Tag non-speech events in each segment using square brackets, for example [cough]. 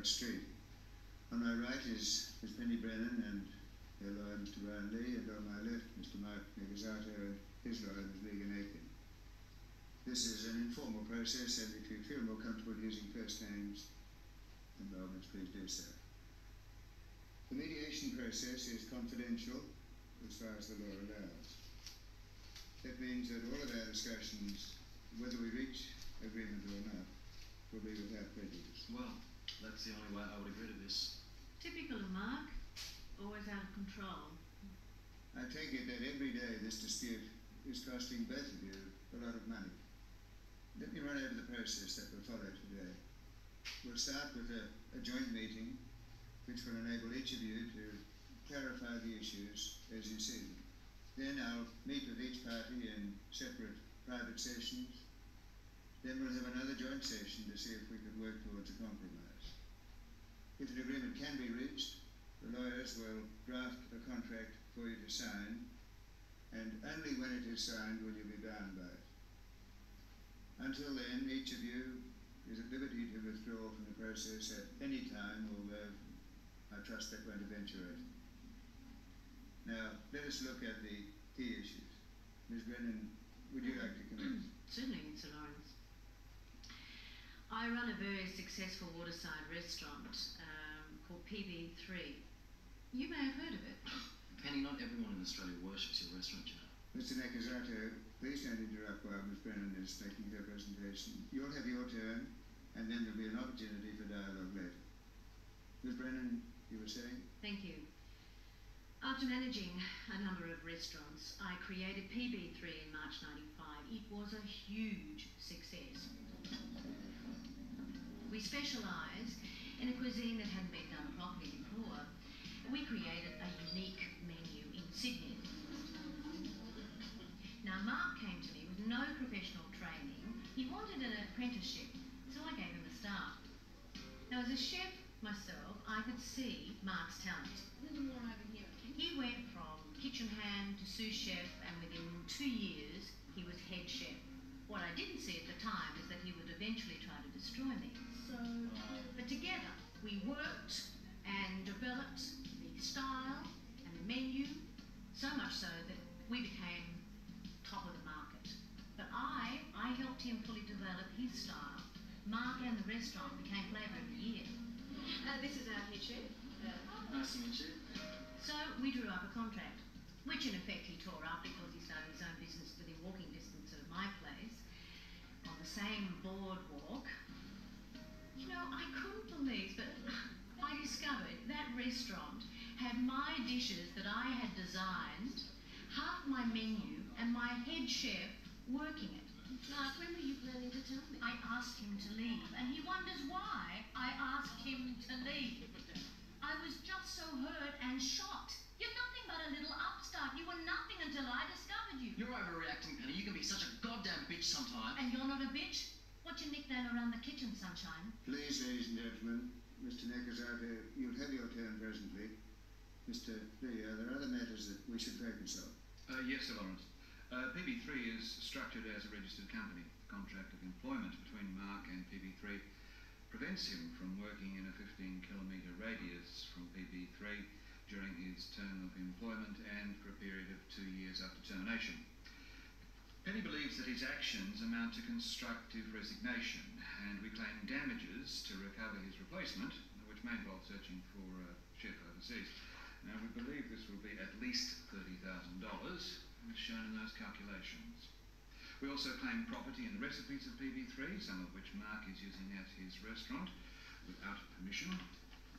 is Street. On my right is Miss Penny Brennan and her lawyer, Mr. Brian Lee, and on my left, Mr. Mark Nakazato and his lawyer, Ms. Megan Aiken. This is an informal process, and if you feel more comfortable using first names and moments, please do so. The mediation process is confidential as far as the law allows. That means that all of our discussions, whether we reach agreement or not, will be without prejudice. Well, that's the only way I would agree to this. Typical of Mark, always out of control. I take it that every day this dispute is costing both of you a lot of money. Let me run over the process that will follow today. We'll start with a, a joint meeting which will enable each of you to clarify the issues as you see them. Then I'll meet with each party in separate private sessions. Then we'll have another joint session to see if we could work towards a compromise. If an agreement can be reached, the lawyers will draft a contract for you to sign, and only when it is signed will you be bound by it. Until then, each of you is at liberty to withdraw from the process at any time, although I trust that won't eventuate. Now, let us look at the key issues. Ms. Brennan, would you like to commence? [clears throat] Certainly, Mr. Laurence. I run a very successful waterside restaurant called PB3. You may have heard of it. Penny, not everyone in Australia worships your restaurant, you know. Mr. Nakazato, please don't interrupt while Ms. Brennan is making her presentation. You'll have your turn, and then there'll be an opportunity for dialogue later. Ms. Brennan, you were saying? Thank you. After managing a number of restaurants, I created PB3 in March 95. It was a huge success. We specialised in a cuisine that hadn't been done properly before. We created a unique menu in Sydney. Now, Mark came to me with no professional training. He wanted an apprenticeship, so I gave him a start. Now, as a chef myself, I could see Mark's talent. A little more over here. He went from kitchen hand to sous chef, and within two years, he was head chef. What I didn't see at the time is that he would eventually try to destroy me. So, But together, we worked and developed the style and the menu, so much so that we became top of the market. But I, I helped him fully develop his style. Mark and the restaurant became flavour of the year. uh, this is our head chef. Uh, Nice to meet you. So we drew up a contract, which in effect he tore up because he started his own business within walking distance of my place, on the same boardwalk. You know, I couldn't believe, but [laughs] I discovered that restaurant had my dishes that I had designed, half my menu, and my head chef working it. Mark, when were you planning to tell me? I asked him to leave, and he wonders why I asked him to leave. I was just so hurt and shocked. You're nothing but a little upstart. You were nothing until I discovered you. You're overreacting, Penny. You can be such a goddamn bitch sometime. And you're not a bitch? What's your nickname around the kitchen, sunshine? Please, ladies and gentlemen, Mr. Nakazato, you'll have your turn presently. Mr. Lee, are there other matters that we should focus on? Uh, yes, Sir Laurence. Uh, PB3 is structured as a registered company. The contract of employment between Mark and PB3 prevents him from working in a 15 kilometre radius from PB3 during his term of employment and for a period of two years after termination. Penny believes that his actions amount to constructive resignation, and we claim damages to recover his replacement, which may involve searching for a chef overseas. Now, we believe this will be at least $30,000, as shown in those calculations. We also claim property in the recipes of PB3, some of which Mark is using at his restaurant without permission.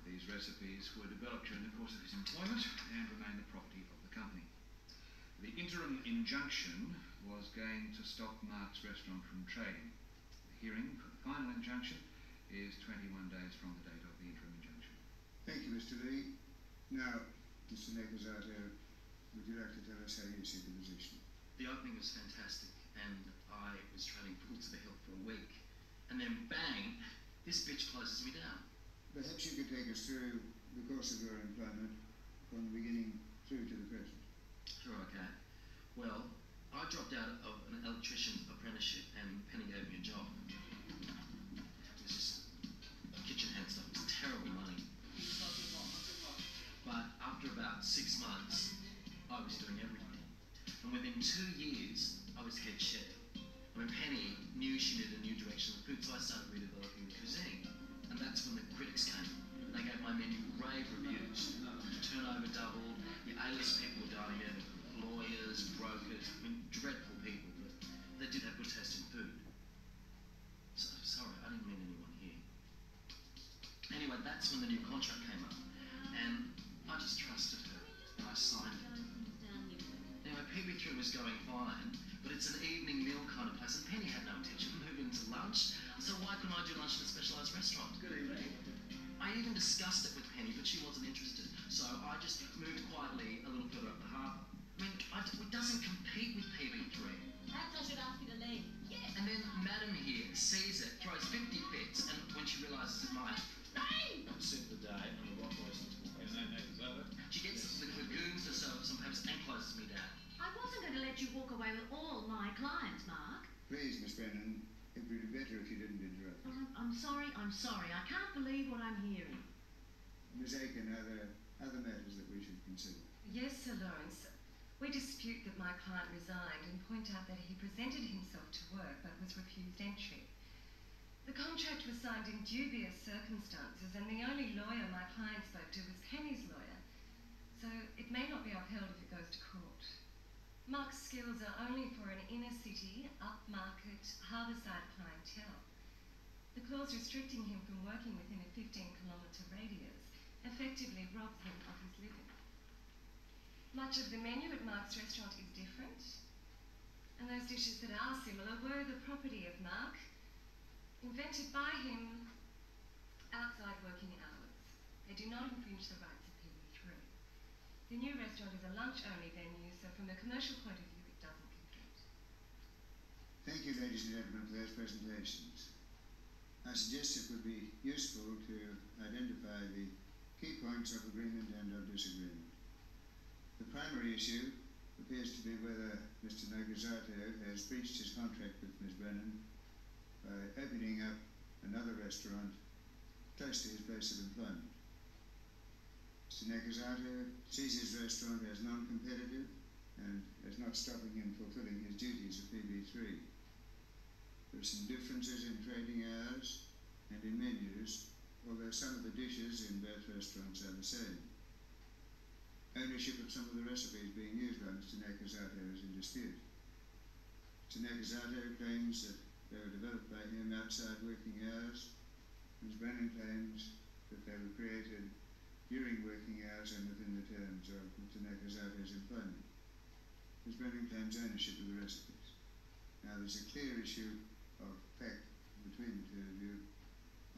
These recipes were developed during the course of his employment and remain the property of the company. The interim injunction was gained to stop Mark's restaurant from trading. The hearing for the final injunction is 21 days from the date of the interim injunction. Thank you, Mr. Lee. Now, Mr. Nakazato, would you like to tell us how you see the position? The opening was fantastic, and I was training full to the hilt for a week. And then bang, this bitch closes me down. Perhaps you could take us through the course of your employment from the beginning through to the present. Sure, okay. Well, I dropped out of an electrician apprenticeship and Penny gave me a job. It was just kitchen hand stuff. It was terrible money. But after about six months, I was doing everything. And within two years, I was head chef. When Penny knew she needed a new direction of food, so I started redeveloping the cuisine. And that's when the critics came. They gave my menu rave reviews. Turnover doubled, the A-list people were dining in lawyers, brokers, I mean, dreadful people, but they did have good taste in food. So, sorry, I didn't mean anyone here. Anyway, that's when the new contract came up, and I just trusted her, and I signed it. Anyway, PB3 was going fine, but it's an evening meal kind of place, and Penny had no intention of moving to lunch, so why couldn't I do lunch in a specialised restaurant? Good evening. I even discussed it with Penny, but she wasn't interested, so I just moved quietly a little further doesn't compete with PB3. Perhaps I should ask you to leave. And then Madam here sees it, throws 50 bits, and when she realises it might, bang! Sit the day and the rock license will And then that is over. She gets the, the goons to serve some papers and closes me down. I wasn't going to let you walk away with all my clients, Mark. Please, Miss Brennan, it would be better if you didn't interrupt. Well, I'm, I'm sorry, I'm sorry. I can't believe what I'm hearing. Miss Aiken, are there other matters that we should consider? Yes, Sir Laurence. We dispute that my client resigned and point out that he presented himself to work but was refused entry. The contract was signed in dubious circumstances, and the only lawyer my client spoke to was Penny's lawyer, so it may not be upheld if it goes to court. Mark's skills are only for an inner city, upmarket, harbourside clientele. The clause restricting him from working within a 15 kilometre radius effectively robs him of his living. Much of the menu at Mark's restaurant is different, and those dishes that are similar were the property of Mark, invented by him outside working hours. They do not infringe the rights of PB3. The new restaurant is a lunch-only venue, so from a commercial point of view, it doesn't compete. Thank you, ladies and gentlemen, for those presentations. I suggest it would be useful to identify the key points of agreement and of disagreement. The primary issue appears to be whether Mr. Nakazato has breached his contract with Ms. Brennan by opening up another restaurant close to his place of employment. Mr. Nakazato sees his restaurant as non-competitive and as not stopping him fulfilling his duties at PB3. There are some differences in trading hours and in menus, although some of the dishes in both restaurants are the same. Ownership of some of the recipes being used by Mr. Nakazato is in dispute. Mr. Nakazato claims that they were developed by him outside working hours. Ms. Brennan claims that they were created during working hours and within the terms of Mr. Nakazato's employment. Ms. Brennan claims ownership of the recipes. Now, there's a clear issue of fact between the two of you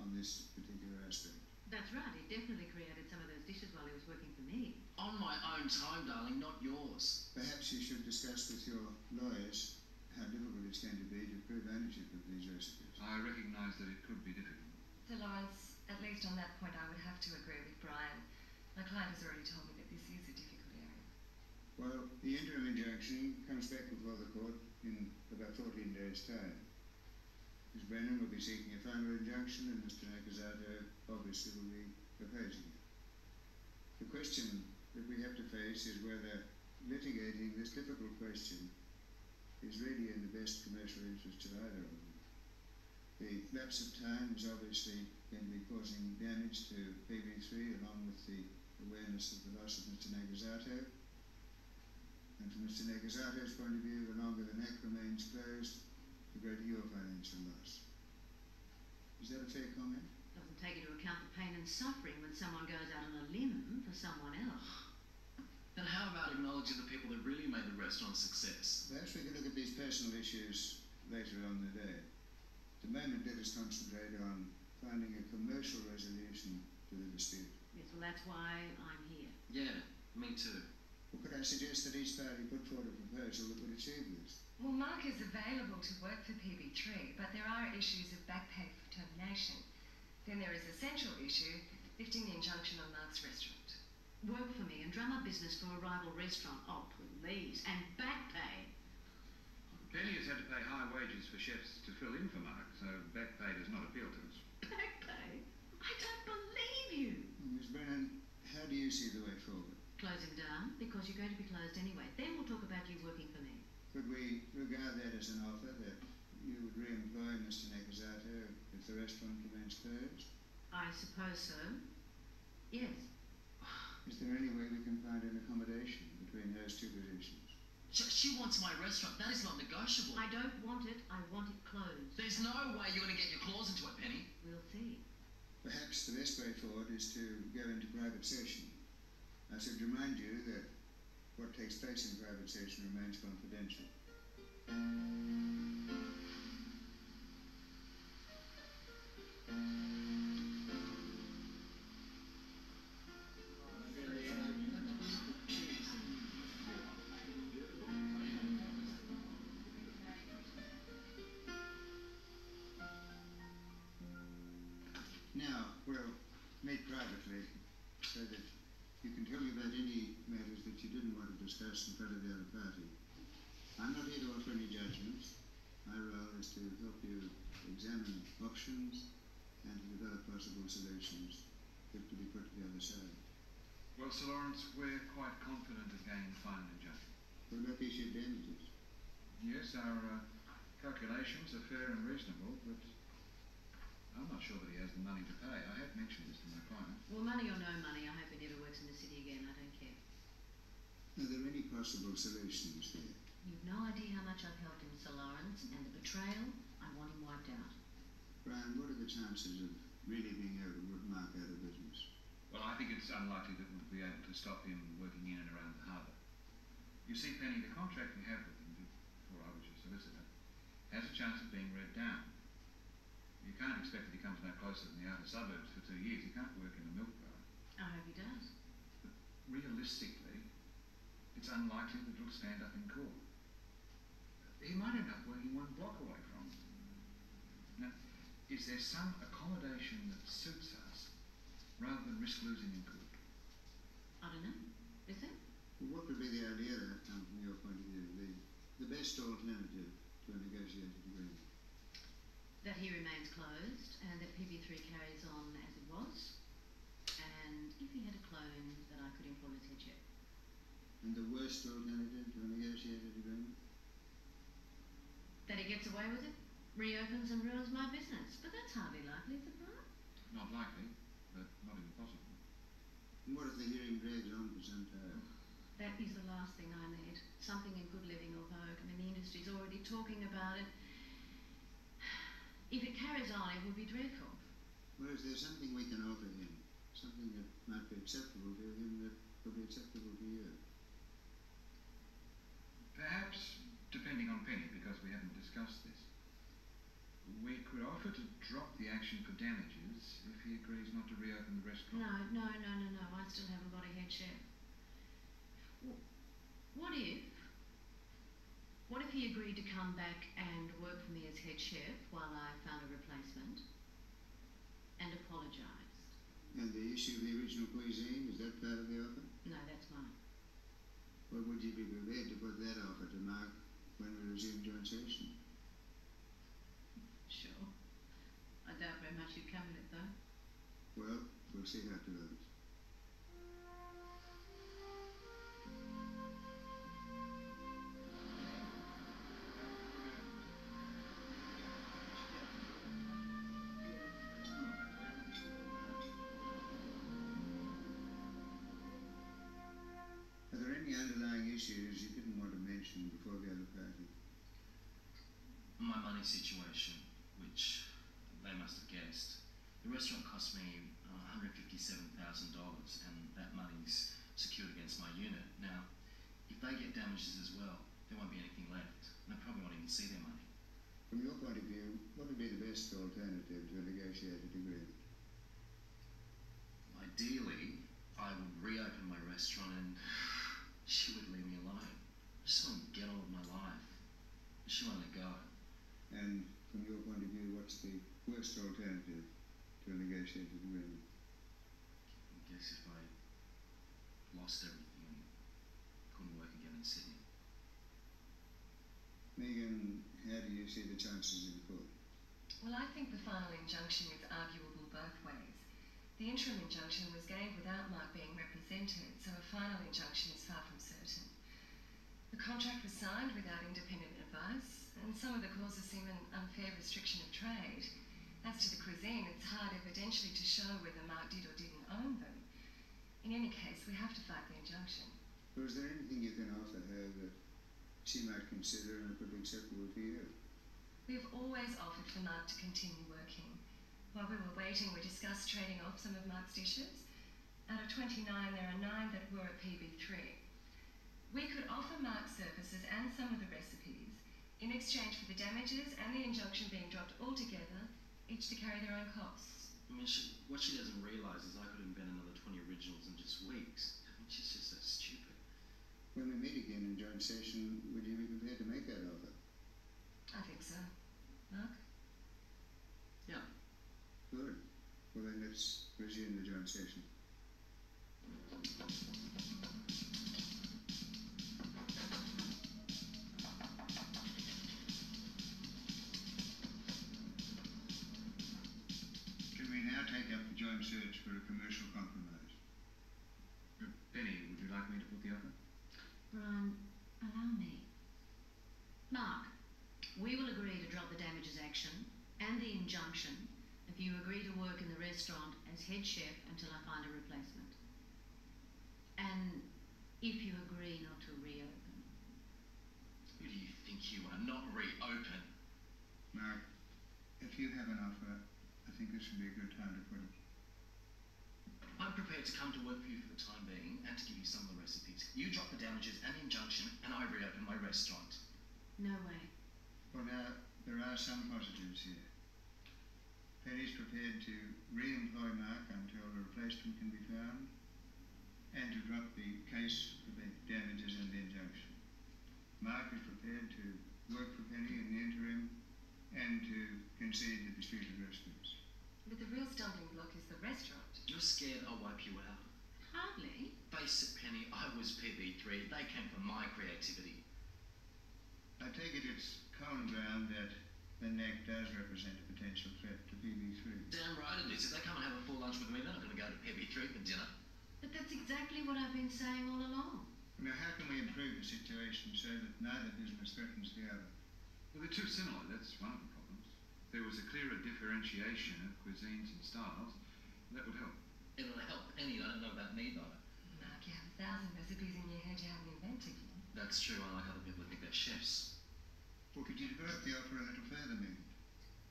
on this particular aspect. That's right. He definitely created some of those dishes while he was working for me. On my own time, darling, not yours. Perhaps you should discuss with your lawyers how difficult it's going to be to prove ownership of these recipes. I recognise that it could be difficult. Sir Laurence, at least on that point, I would have to agree with Brian. My client has already told me that this is a difficult area. Well, the interim injunction comes back before the court in about 14 days' time. Ms. Brennan will be seeking a final injunction, and Mr. Nakazato obviously will be opposing it. The question that we have to face is whether litigating this difficult question is really in the best commercial interest of either of them. The lapse of time is obviously going to be causing damage to PB3 along with the awareness of the loss of Mr. Nakazato. And from Mr. Nakazato's point of view, the longer the neck remains closed, the greater your financial loss. Is that a fair comment? Doesn't take into account the pain and suffering when someone goes out on a limb for someone else. Then how about acknowledging the people that really made the restaurant a success? Perhaps we can look at these personal issues later on the day. At the moment, let us concentrate on finding a commercial resolution to the dispute. Yes, well, that's why I'm here. Yeah, me too. Or could I suggest that each party put forward a proposal that would achieve this? Well, Mark is available to work for PB3, but there are issues of back pay for termination. Then there is a central issue, lifting the injunction on Mark's restaurant. Work for me and drum up business for a rival restaurant. Oh, please. And back pay. Penny has had to pay high wages for chefs to fill in for Mark, so back pay does not appeal to us. Back pay? I don't believe you. Hmm, Ms. Brennan, how do you see the way forward? Closing down because you're going to be closed anyway. Then we'll talk about you working for me. Could we regard that as an offer that you would re-employ Mr Nakazato if the restaurant remains closed? I suppose so. Yes. Is there any way we can find an accommodation between those two positions? She, she wants my restaurant. That is not negotiable. I don't want it. I want it closed. There's no way you're going to get your claws into it, Penny. We'll see. Perhaps the best way forward is to go into private session. I should remind you that what takes place in private session remains confidential. That you didn't want to discuss in front of the other party. I'm not here to offer any judgments. My role is to help you examine options and to develop possible solutions that could be put to the other side. Well, Sir Laurence, we're quite confident of gaining a final injunction. What about the issue of damages? Yes, our uh, calculations are fair and reasonable, but I'm not sure that he has the money to pay. I have mentioned this to my client. Well, money or no money, I hope he never works in the city again. I don't care. Are there any possible solutions here? You've no idea how much I've helped him, Sir Laurence, and the betrayal, I want him wiped out. Brian, what are the chances of really being able to put Mark out of business? Well, I think it's unlikely that we'll be able to stop him working in and around the harbour. You see, Penny, the contract we have with him before I was your solicitor has a chance of being read down. You can't expect that he comes no closer than the outer suburbs for two years. He can't work in a milk bar. I hope he does. Realistically, it's unlikely that it'll stand up in court. He might end up working one block away from it. Now, is there some accommodation that suits us rather than risk losing in court? I don't know. Is there? Well, what would be the ideal outcome from your point of view? The, the best alternative to a negotiated agreement? That he remains closed and that PB3 carries on as it was. And if he had a clone, that I could employ as head chef. And the worst alternative to a negotiated agreement? That he gets away with it, reopens and ruins my business. But that's hardly likely, is it, Brian? Not likely, but not impossible. And what if the hearing drags on for some time? That is the last thing I need. Something in good living or vogue. I mean, the industry's already talking about it. [sighs] If it carries on, it would be dreadful. Well, is there something we can offer him? Something that might be acceptable to him that will be acceptable to you? Perhaps, depending on Penny, because we haven't discussed this, we could offer to drop the action for damages if he agrees not to reopen the restaurant. No, no, no, no, no. I still haven't got a head chef. What if? What if he agreed to come back and work for me as head chef while I found a replacement and apologised? And the issue of the original cuisine, is that part of the offer? No, that's mine. Or would you be prepared to put that offer to Mark when we resume joint session? Sure. I doubt very much you'd come in it though. Well, we'll see how it goes. Are there any underlying issues you didn't want to mention before the other party? My money situation, which must have guessed. The restaurant cost me uh, $157,000 and that money's secured against my unit. Now, if they get damages as well, there won't be anything left. And they probably won't even see their money. From your point of view, what would be the best alternative to a negotiated agreement? Ideally, I would reopen my restaurant and [sighs] she would leave me alone. I just want to get on with my life. She won't let go. And from your point of view, what's the worst alternative to a negotiated agreement? I guess if I lost everything and couldn't work again in Sydney. Megan, how do you see the chances in court? Well, I think the final injunction is arguable both ways. The interim injunction was gained without Mark being represented, so a final injunction is far from certain. The contract was signed without independent advice, and some of the clauses seem an unfair restriction of trade. As to the cuisine, it's hard evidentially to show whether Mark did or didn't own them. In any case, we have to fight the injunction. Or is there anything you can offer her that she might consider and could be acceptable to you? We've always offered for Mark to continue working. While we were waiting, we discussed trading off some of Mark's dishes. Out of 29, there are nine that were at PB3. We could offer Mark services and some of the recipes in exchange for the damages and the injunction being dropped altogether, each to carry their own costs. I mean, she, what she doesn't realise is I could invent another 20 originals in just weeks. I mean, she's just so stupid. When we meet again in joint session, would you be prepared to make that offer? I think so. Mark? Yeah. Good. Well then let's resume the joint session. Take up the joint search for a commercial compromise? Uh, Penny, would you like me to put the offer? Brian, allow me. Mark, we will agree to drop the damages action and the injunction if you agree to work in the restaurant as head chef until I find a replacement. And if you agree not to reopen. Who do you think you are? Not reopen. Mark, if you have an offer, I think this would be a good time to put it. I'm prepared to come to work for you for the time being and to give you some of the recipes. You drop the damages and the injunction, and I reopen my restaurant. No way. Well, now, there are some positives here. Penny's prepared to re-employ Mark until a replacement can be found and to drop the case for the damages and the injunction. Mark is prepared to work for Penny in the interim and to concede the disputed recipes. But the real stumbling block is the restaurant. You're scared I'll wipe you out. Hardly. Face it, Penny, I was PB3. They came from my creativity. I take it it's common ground that the neck does represent a potential threat to PB3. Damn right it is. If they come and have a full lunch with me, they're not going to go to PB3 for dinner. But that's exactly what I've been saying all along. Now, how can we improve the situation so that neither business threatens the other? Well, they're too similar, that's one of the problems. If there was a clearer differentiation of cuisines and styles, that would help. It'll help Penny. I don't know about neither. Mark, you have a thousand recipes in your head you haven't invented yet. That's true, I like other people who think they're chefs. Or could you develop the offer a little further, maybe?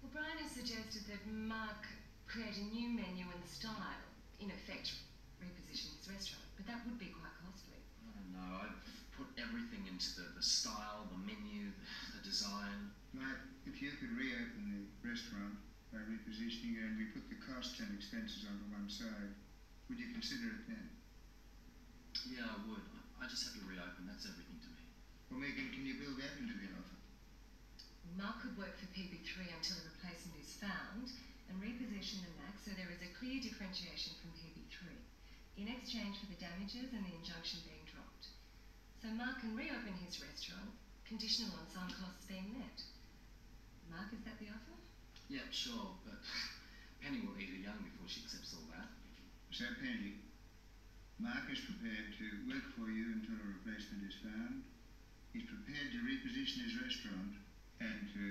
Well, Brian has suggested that Mark create a new menu and style, in effect, reposition his restaurant. But that would be quite costly. I don't know. I've put everything into the, the style, the menu, the design. Mark, if you could reopen the restaurant by repositioning it and we put the costs and expenses onto one side, would you consider it then? Yeah, I would. I, I just have to reopen. That's everything to me. Well, Megan, can you build that into the offer? Mark could work for PB3 until a replacement is found and reposition the MAC so there is a clear differentiation from PB3 in exchange for the damages and the injunction being dropped. So Mark can reopen his restaurant conditional on some costs being met. Mark, is that the offer? Yeah, sure, but [laughs] Penny will eat her young before she accepts all that. So, Penny, Mark is prepared to work for you until a replacement is found. He's prepared to reposition his restaurant and to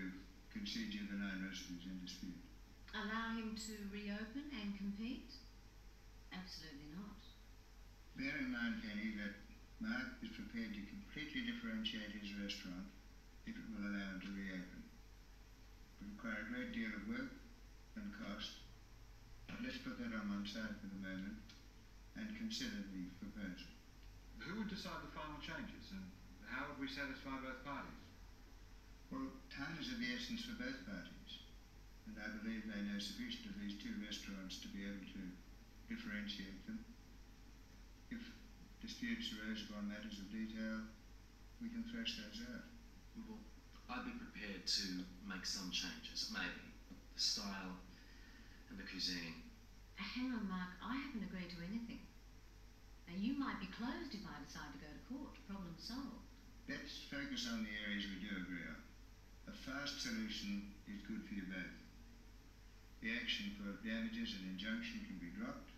concede you the nine recipes in dispute. Allow him to reopen and compete? Absolutely not. Bear in mind, Penny, that Mark is prepared to completely differentiate his restaurant if it will allow him to reopen. Will require a great deal of work and cost, but let's put that on one side for the moment and consider the proposal. Who would decide the final changes and how would we satisfy both parties? Well, time is of the essence for both parties, and I believe they know sufficient of these two restaurants to be able to differentiate them. If disputes arose upon matters of detail, we can thresh those out. I'd be prepared to make some changes, maybe. The style and the cuisine. Uh, hang on, Mark. I haven't agreed to anything. Now, you might be closed if I decide to go to court. Problem solved. Let's focus on the areas we do agree on. A fast solution is good for you both. The action for damages and injunction can be dropped,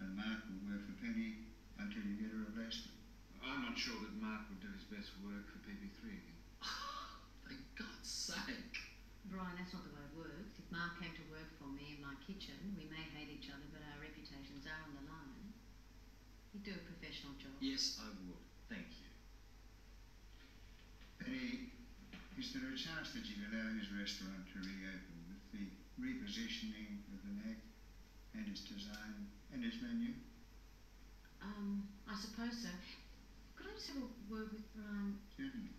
and Mark will work for Penny until you get a replacement. I'm not sure that Mark would do his best work for PB3 again. For God's sake. Brian, that's not the way of work. If Mark came to work for me in my kitchen, we may hate each other, but our reputations are on the line. He'd do a professional job. Yes, I would. Thank you. Penny, is there a chance that you'd allow his restaurant to reopen with the repositioning of the neck and its design and its menu? Um, I suppose so. Could I just have a word with Brian? Certainly.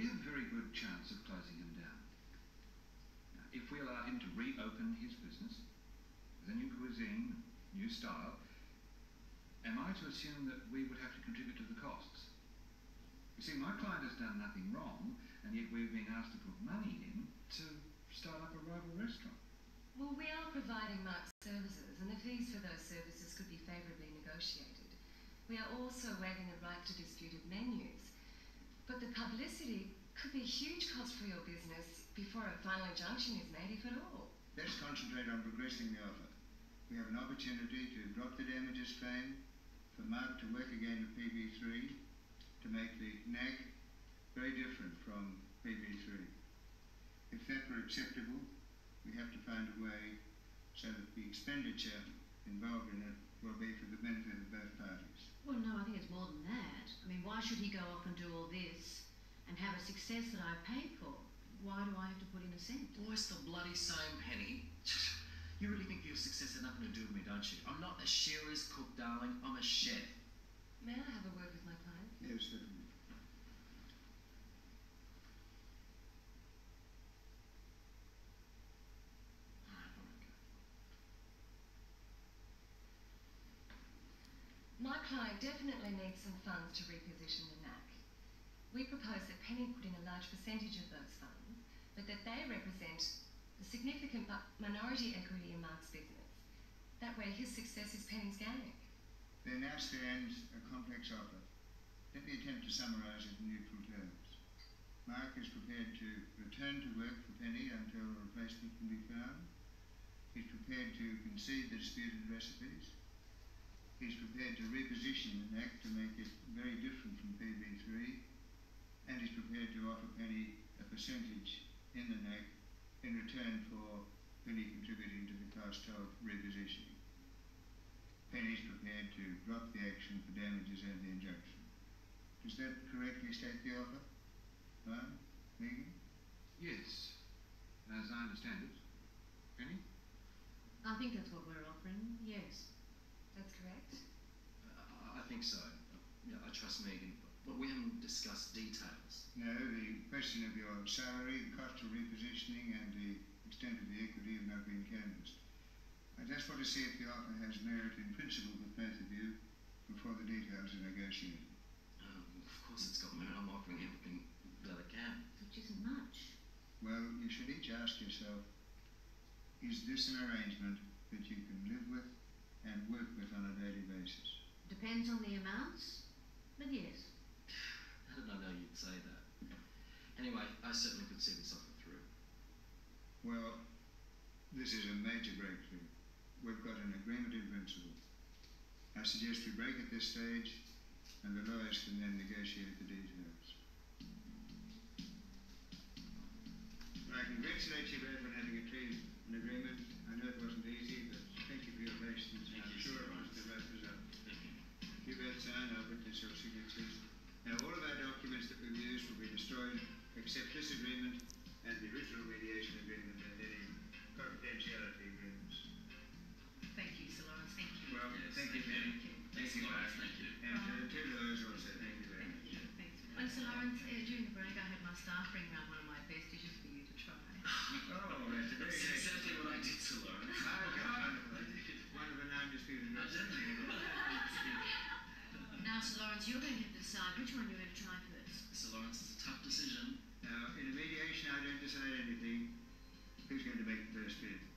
We have a very good chance of closing him down. Now, if we allow him to reopen his business with a new cuisine, new style, am I to assume that we would have to contribute to the costs? You see, my client has done nothing wrong, and yet we're being asked to put money in to start up a rival restaurant. Well, we are providing Mark's services, and the fees for those services could be favourably negotiated. We are also waiving the right to disputed menus. But the publicity could be a huge cost for your business before a final injunction is made, if at all. Let's concentrate on progressing the offer. We have an opportunity to drop the damages claim, for Mark to work again with PB3, to make the NAC very different from PB3. If that were acceptable, we have to find a way so that the expenditure involved in it will be for the benefit of both parties. Well, no, I think it's more than that. I mean, why should he go off and do all this and have a success that I've paid for? Why do I have to put in a cent? Oh, it's the bloody same, Penny. You really think your success had nothing to do with me, don't you? I'm not a shearer's cook, darling. I'm a chef. May I have a word with my client? Yes, certainly. All right, all right, go. My client definitely needs some funds to reposition the NAC. We propose that Penny put in a large percentage of those funds, but that they represent the significant mi- minority equity in Mark's business. That way his success is Penny's gain. There now stands a complex offer. Let me attempt to summarise it in neutral terms. Mark is prepared to return to work for Penny until a replacement can be found. He's prepared to concede the disputed recipes. He's prepared to reposition the NAC to make it very different from PB3. And he's prepared to offer Penny a percentage in the NAC in return for Penny contributing to the cost of repositioning. Penny's prepared to drop the action for damages and the injunction. Does that correctly state the offer? Brian? Megan? Yes, as I understand it. Penny? I think that's what we're offering, yes. That's correct? I, I think so. Yeah, I trust Megan, but we haven't discussed details. No, the question of your salary, the cost of repositioning, and the extent of the equity have not been canvassed. I just want to see if the offer has merit in principle with both of you before the details are negotiated. Um, of course, it's got merit. I'm offering everything that I can. Which isn't much. Well, you should each ask yourself, is this an arrangement that you can live with and work with on a daily basis? Depends on the amounts, but yes. I did not know you'd say that? Anyway, I certainly could see this offer through. Well, this is a major breakthrough. We've got an agreement in principle. I suggest we break at this stage and the lawyers can then negotiate the details. I congratulate you both on having achieved an agreement. Destroyed, except this agreement and the original mediation agreement and any confidentiality agreements. Thank you, Sir Laurence, thank you. Well, Yes, thank you, thank Penny. Thanks, you, Laurence. Thank you. And uh, to the lawyers also, thank you very much. Thanks. Well, Sir Laurence, uh, during the break I had my staff bring round make the first bid?